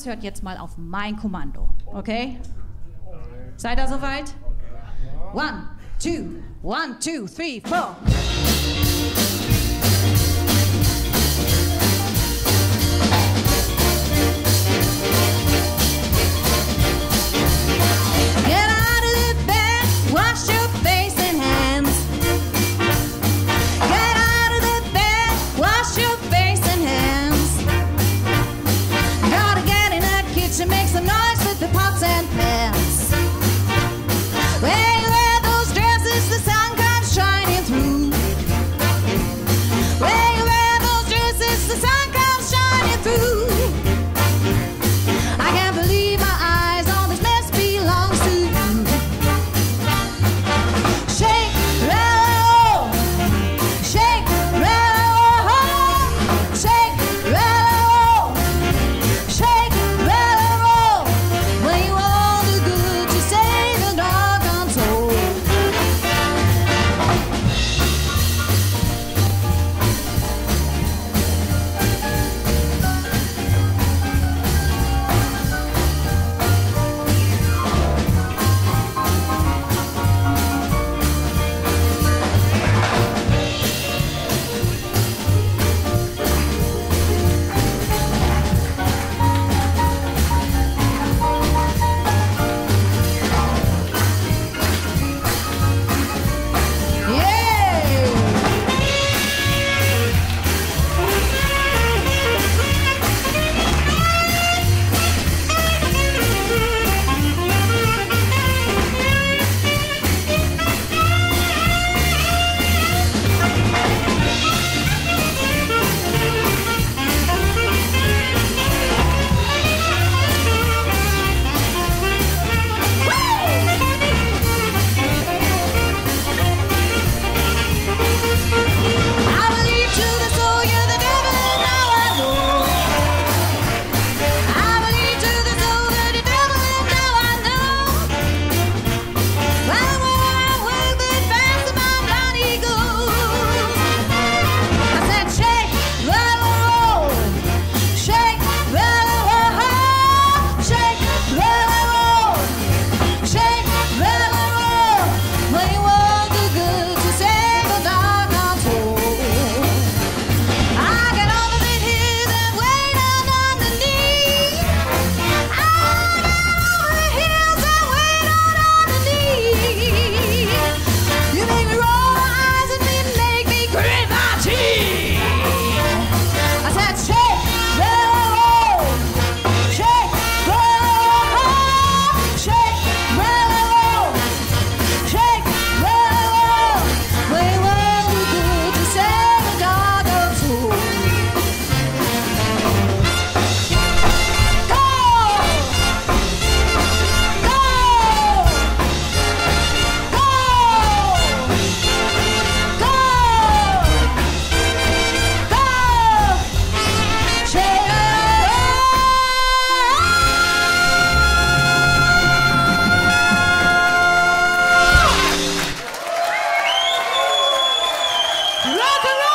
alles hört jetzt mal auf mein Kommando. Okay? Seid ihr soweit? One, two, one, two, three, four. Rock and roll!